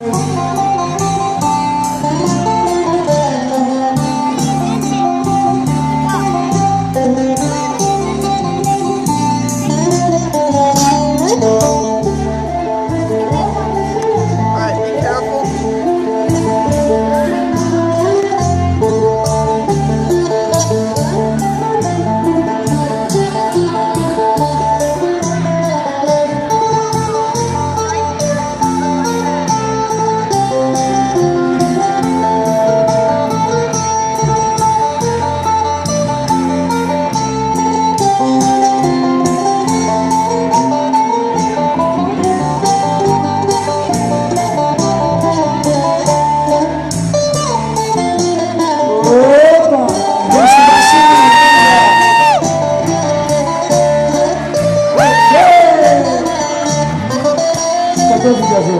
Oh Cadê o Brasil?